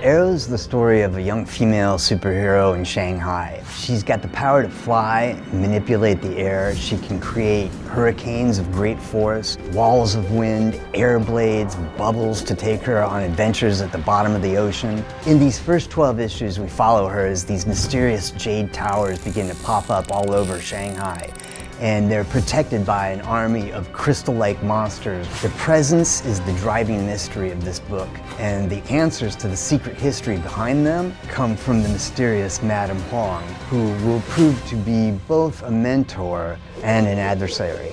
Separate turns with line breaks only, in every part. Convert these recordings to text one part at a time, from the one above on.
Aero's the story of a young female superhero in Shanghai. She's got the power to fly, manipulate the air. She can create hurricanes of great force, walls of wind, air blades, bubbles to take her on adventures at the bottom of the ocean. In these first 12 issues, we follow her as these mysterious jade towers begin to pop up all over Shanghai and they're protected by an army of crystal-like monsters. The presence is the driving mystery of this book, and the answers to the secret history behind them come from the mysterious Madame Huang, who will prove to be both a mentor and an adversary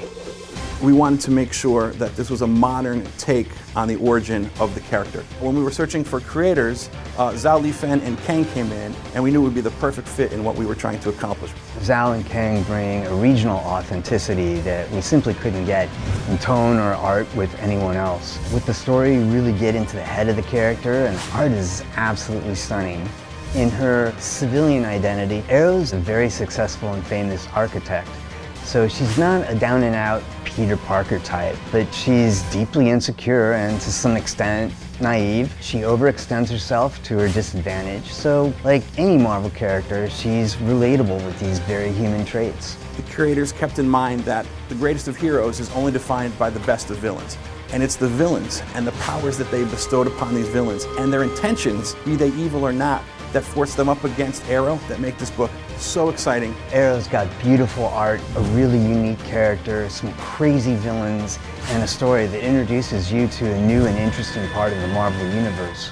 we wanted to make sure that this was a modern take on the origin of the character. When we were searching for creators, uh, Zhao Lifen and Kang came in, and we knew it would be the perfect fit in what we were trying to accomplish.
Zhao and Kang bring a regional authenticity that we simply couldn't get in tone or art with anyone else. With the story, you really get into the head of the character, and art is absolutely stunning. In her civilian identity, Aero's a very successful and famous architect. So she's not a down and out Peter Parker type, but she's deeply insecure and to some extent naive. She overextends herself to her disadvantage. So like any Marvel character, she's relatable with these very human traits.
The creators kept in mind that the greatest of heroes is only defined by the best of villains. And it's the villains and the powers that they bestowed upon these villains and their intentions, be they evil or not, that force them up against Aero that make this book so exciting.
Aero's got beautiful art, a really unique character, some crazy villains, and a story that introduces you to a new and interesting part of the Marvel Universe.